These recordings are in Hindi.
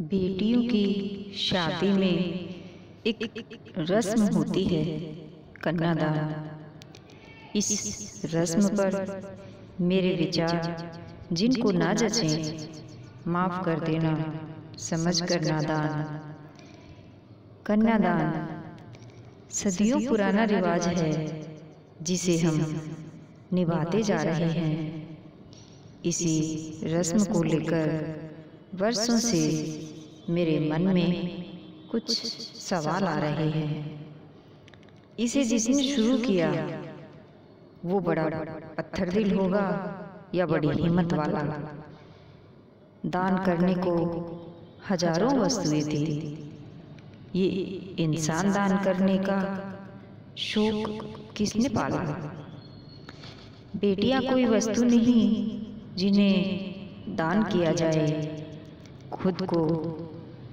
बेटियों की शादी में एक रस्म होती है, कन्यादान। इस रस्म पर मेरे विचार, जिनको ना जचें, माफ़ कर देना, समझ कर नादान। कन्यादान, सदियों पुराना रिवाज है, जिसे हम निभाते जा रहे हैं। इसी रस्म को लेकर वर्षों से मेरे मन में कुछ सवाल आ रहे हैं। इसे जिसने शुरू किया वो बड़ा पत्थर दिल होगा या बड़ी हिम्मत वाला। दान करने को हज़ारों वस्तुएँ थी। ये इंसान दान करने का शौक किसने पाला? बेटियाँ कोई वस्तु नहीं जिन्हें दान किया जाए। खुद को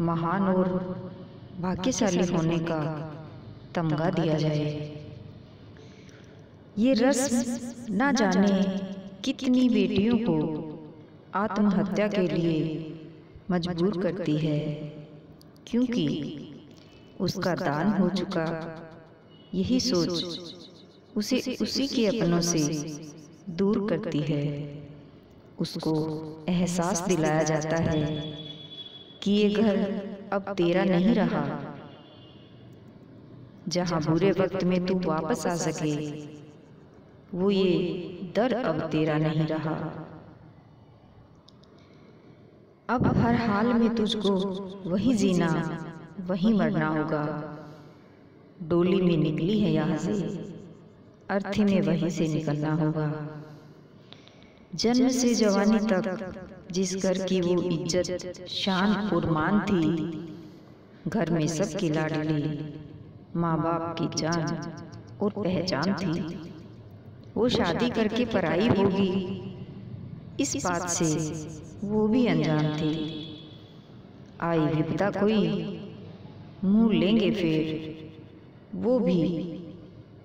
महान और भाग्यशाली होने का तमगा दिया जाए। ये रस्म ना जाने कितनी बेटियों को आत्महत्या के लिए मजबूर करती है। क्योंकि उसका दान हो चुका। यही सोच उसे उसी के अपनों से दूर करती है। उसको एहसास दिलाया जाता है। कि ये घर अब तेरा नहीं रहा। जहाँ बुरे वक्त में तू वापस आ सके वो ये दर अब तेरा नहीं रहा। अब हर हाल में तुझको वही जीना वही मरना होगा। डोली में निकली है यहाँ से। अर्थी में वहीं से निकलना होगा। जन्म से जवानी तक जिस घर की वो इज़्ज़त शान और मान थी। घर में सबकी लाडली माँ बाप की जान और पहचान थी। वो शादी करके पराई होगी। इस बात से वो भी अनजान थी। आई विपदा कोई मुँह लेंगे फिर। वो भी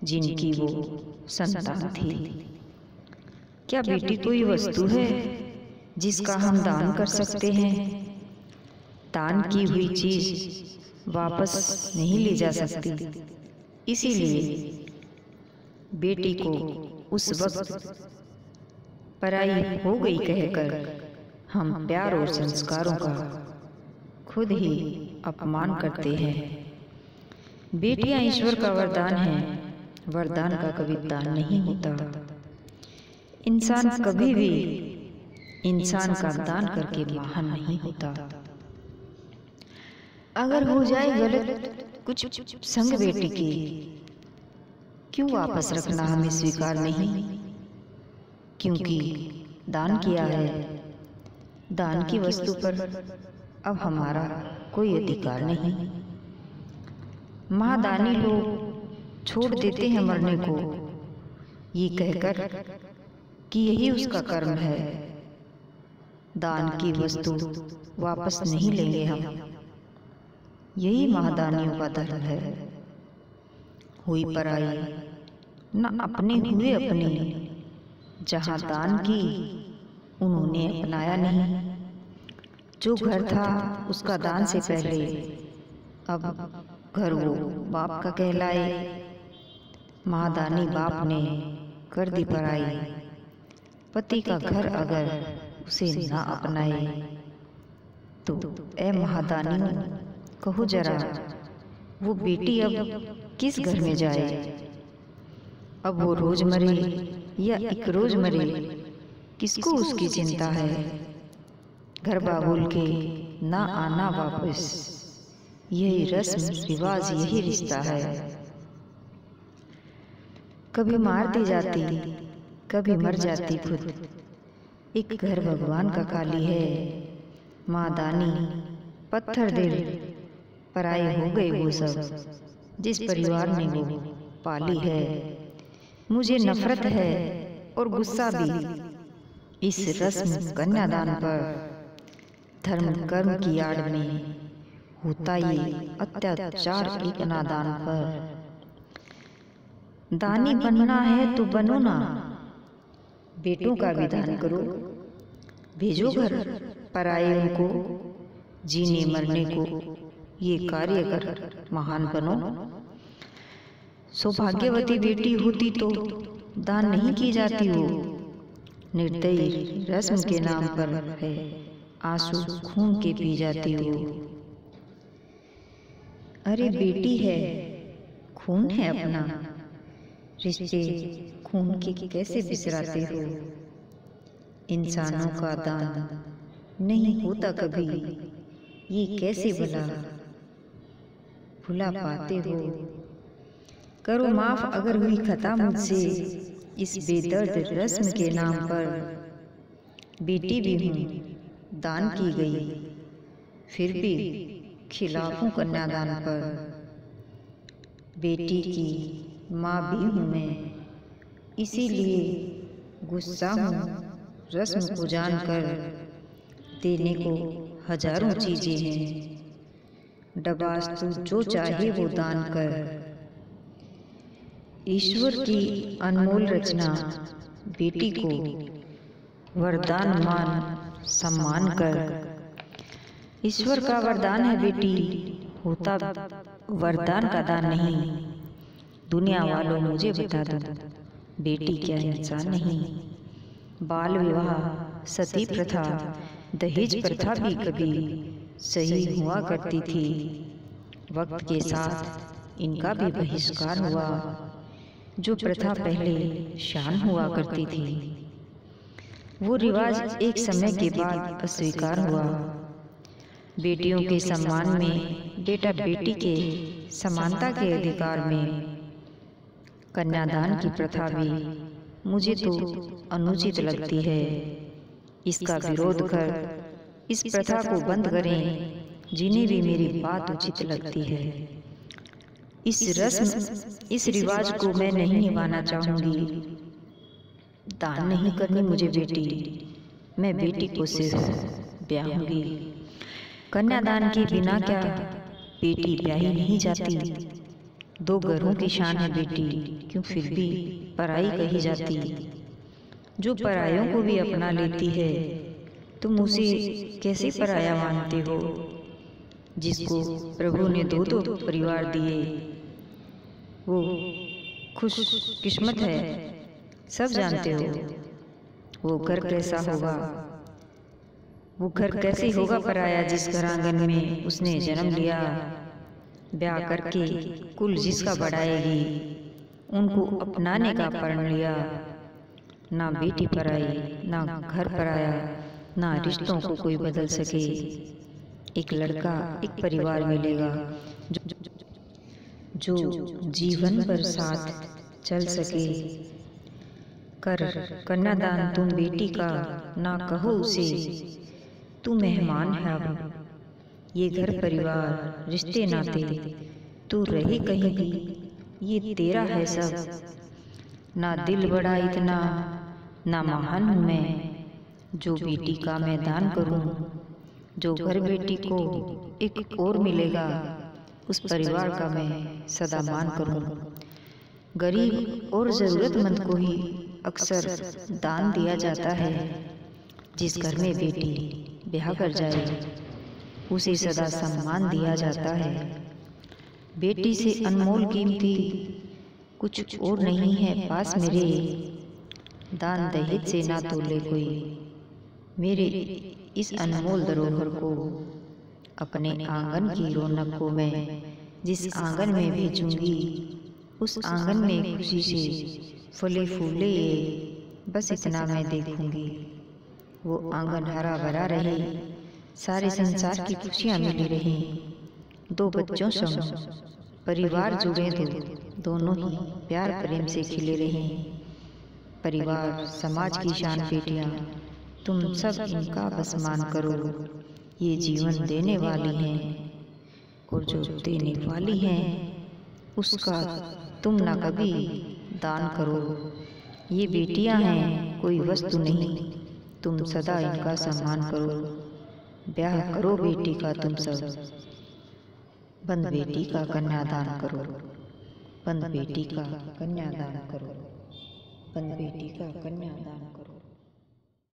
जिनकी वो संतान थी। क्या बेटी कोई वस्तु है जिसका हम दान कर सकते हैं? दान की हुई चीज़ वापस नहीं ले जा सकती। इसीलिए बेटी को उस वक्त पराई हो गई कहकर हम प्यार और संस्कारों का खुद ही अपमान करते हैं। बेटियाँ ईश्वर का वरदान है। वरदान का कभी दान नहीं होता। इंसान कभी भी इंसान का दान करके महान नहीं होता। अगर हो जाए गलत कुछ संग बेटी की क्यों वापस रखना हमें स्वीकार नहीं? क्योंकि दान किया है। दान की वस्तु पर अब हमारा कोई अधिकार नहीं। महादानी लोग छोड़ देते हैं मरने को। ये कहकर कि यही उसका कर्म है। दान की वस्तु वापस नहीं लेंगे हम। यही महादानियों का धर्म है। हुई पराई न अपने हुए अपने। जहाँ दान की उन्होंने अपनाया नहीं। जो घर था उसका दान से पहले। अब घर वो बाप का कहलाए। महादानी बाप ने कर दी पराई। पति का घर अगर उसे ना अपनाए तो ए महादानी कहो जरा वो बेटी अब किस घर में जाए? अब वो रोज मरे या एक रोज मरे किसको उसकी चिंता है? घर बाबुल के ना आना वापस यही रस्म रिवाज यही रिश्ता है। कभी मार दी जाती कभी मर जाती खुद। एक घर भगवान का काली है। माँ दानी पत्थर दिल पराई हो गई वो सब जिस परिवार में वो पाली है। मुझे नफरत है और गुस्सा भी। इस रस्म कन्यादान पर धर्म कर्म की आड़ में होता ये अत्याचार एक नादान पर। दानी बनना है तो बनो ना। बेटों का विधान करो भेजो घर पराए उनको जीने मरने को ये कार्य कर महान बनो। सौभाग्यवती बेटी होती तो दान नहीं की जाती हो। निर्दयी रस्म के नाम पर है। आँसू खून के पी जाती हो। अरे बेटी है। खून है अपना। रिश्ते खून के कैसे बिसराते हो? इंसानों का दान नहीं होता कभी। ये कैसे भला? भुला पाते हो? करो माफ़ अगर हुई खता मुझसे इस बेदर्द रस्म के नाम पर। बेटी भी हूँ, दान की गई, फिर भी खिलाफ कन्यादान पर। बेटी की माँ भी हूँ मैं। इसीलिए गुस्सा हूँ, रस्म को जानकर। देने को हज़ारों चीज़ें हैं। डबास तू जो चाहे वो दान कर। ईश्वर की अनमोल रचना, बेटी को वरदान मान सम्मान कर। ईश्वर का वरदान है बेटी, होता वरदान का दान नहीं। दुनिया वालों मुझे बता दो। बेटी क्या इंसान नहीं? बाल विवाह सती प्रथा दहेज प्रथा भी कभी सही हुआ करती थी। वक्त के साथ इनका भी बहिष्कार हुआ। जो प्रथा पहले शान हुआ करती थी वो रिवाज एक समय के बाद अस्वीकार हुआ। बेटियों के सम्मान में बेटा बेटी के समानता के अधिकार में कन्यादान की प्रथा भी मुझे तो अनुचित लगती है। इसका विरोध कर इस प्रथा को बंद करें जिन्हें भी मेरी बात उचित लगती है। इस रस्म इस रिवाज को मैं नहीं निभाना चाहूँगी। दान नहीं करनी मुझे बेटी। मैं बेटी को सिर्फ़ ब्याहूँगी। कन्यादान के बिना क्या बेटी ब्याही नहीं जाती? दो घरों की शान है बेटी क्यों फिर भी पराई कही जाती जो परायों को भी अपना लेती है तुम उसे कैसे पराया मानते हो? जिसको प्रभु ने दो दो परिवार दिए। वो खुश किस्मत है। सब जानते हो। वो घर कैसा होगा? वो घर कैसे होगा पराया जिस घर आँगन में उसने जन्म लिया? ब्याह करके कुल जिसका बढ़ाएगी उनको अपनाने का प्रण लिया ना बेटी पर आई ना घर पर आया ना रिश्तों को कोई बदल सके। एक लड़का एक परिवार मिलेगा जो, जो जीवन भर साथ चल सके। कर कन्यादान तुम बेटी का ना कहो उसे तू मेहमान है अब ये घर परिवार रिश्ते नाते तू रहे कहीं भी ये तेरा है सब। ना दिल बड़ा इतना ना महान हूँ मैं जो बेटी का मैं दान करूँ जो घर बेटी को एक और मिलेगा उस परिवार का मैं सदा मान करूँ। गरीब और ज़रूरतमंद को ही अक्सर दान दिया जाता है जिस घर में बेटी ब्याह कर जाए। उसे सदा सम्मान दिया जाता है। बेटी से अनमोल कीमती कुछ और नहीं है पास मेरे। दान दहेज से ना तोले कोई। मेरे इस अनमोल धरोहर को अपने आँगन की रौनक को मैं जिस आँगन में भेजूँगी उस आँगन में खुशी से फले फूले बस इतना मैं देखूँगी। वो आँगन हरा भरा रहे। सारे संसार की खुशियाँ मिली रही। दो बच्चों संग परिवार जुड़े तो दोनों ही प्यार प्रेम से खिले रहे। परिवार समाज की शान बेटियाँ तुम सब इनका बस मान करो। ये जीवन देने वाली हैं और जो देने वाली हैं उसका तुम ना कभी दान करो। ये बेटियाँ हैं कोई वस्तु नहीं। तुम सदा इनका सम्मान करो। ब्याह करो बेटी का तुम सब। बंद बेटी का कन्यादान करो। बंद बेटी का कन्यादान करो। बंद बेटी का कन्यादान करो।